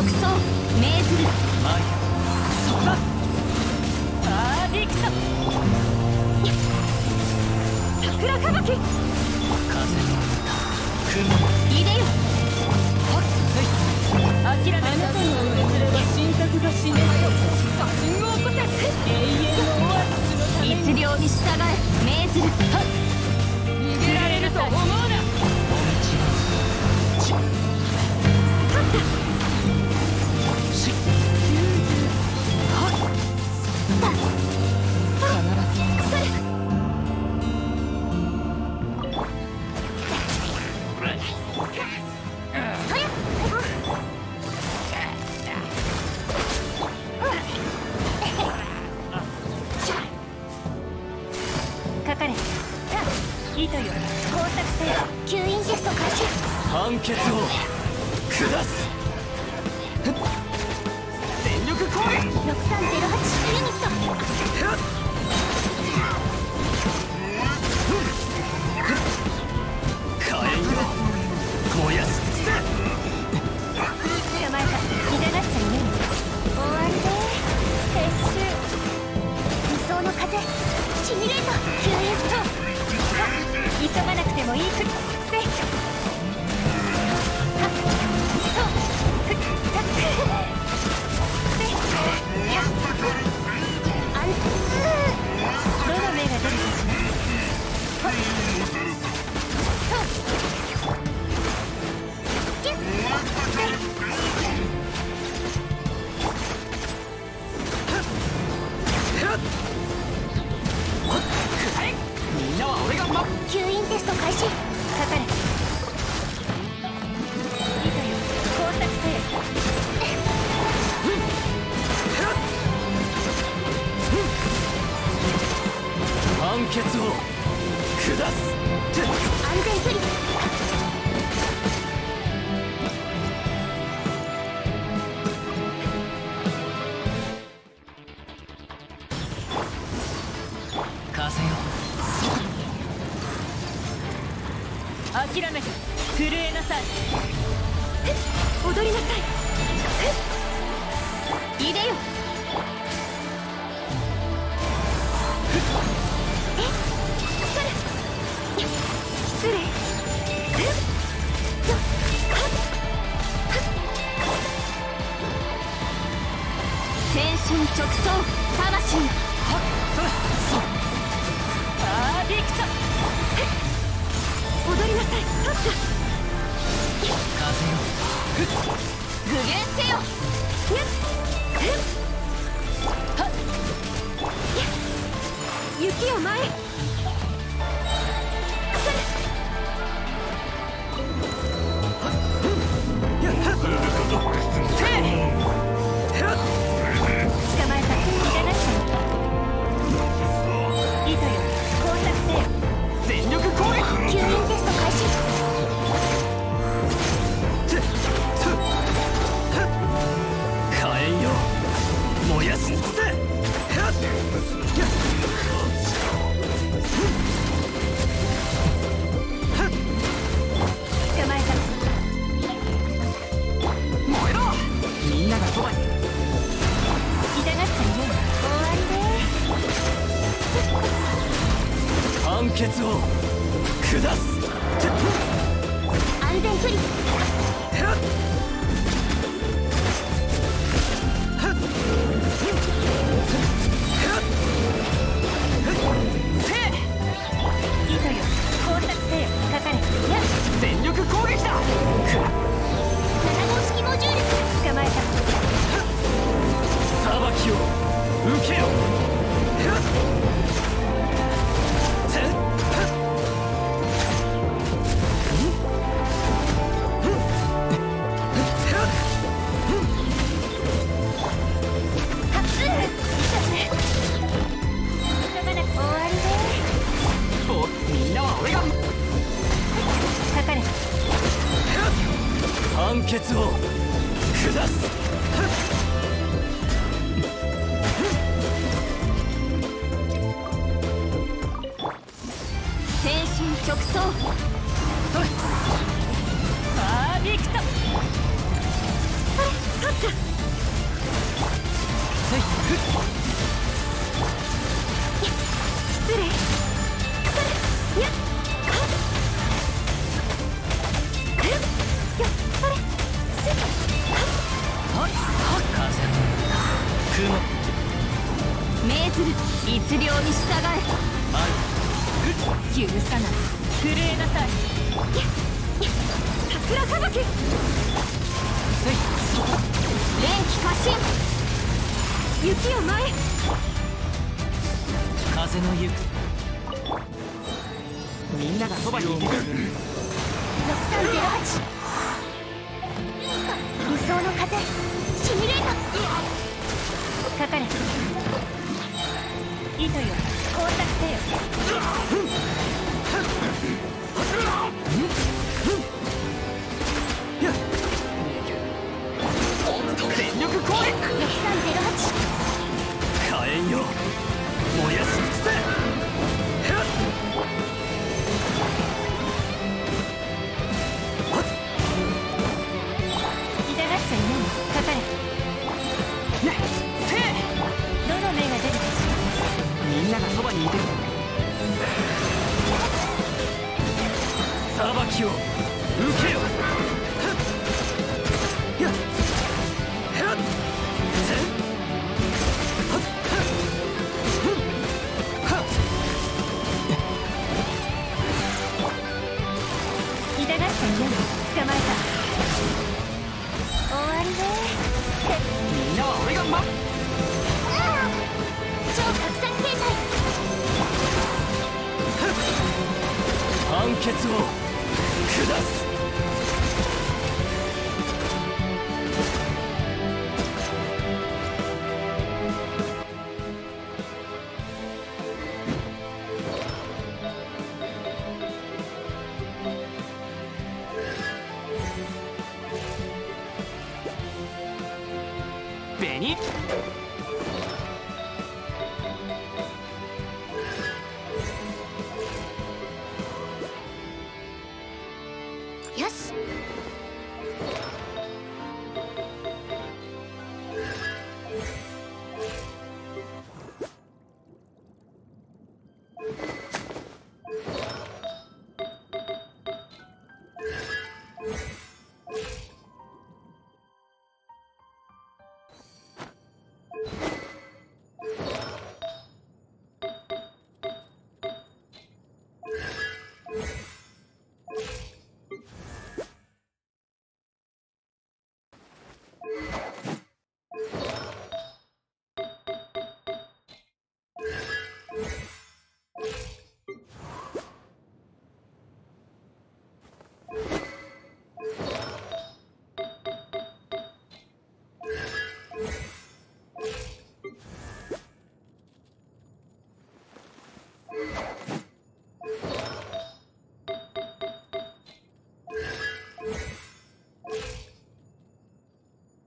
身直送命ずる。マイそうだ。アーディクト桜風の雲。いでよ諦めあなたの上ずれが死ね。写真を起こせ永遠のオアシスのために従え命ずる。逃かかれ糸よ工作せよ。吸引ト開始。判決を下す。全力攻撃6308ユニット吸引テスト開始。かかれ判決を下す安全距離諦めて震えなさい。踊りなさい。いでよ。え？それ。失礼。よ天心直送魂は踊りなさい。風よ。具現せよ。雪を前へそれ捕まえた痛がっちゃい判決を下す安全距離糸よ工作せよかかれやっ全力攻撃だ7号式モジュール捕まえた裁きを受けよ下す天心直走パーフビクト。それ勝った命ずるに従え許さない震えなさい桜吹雪電気過信雪を前風の行みんながそばにいる6308理想の風よ。光沢せよ。走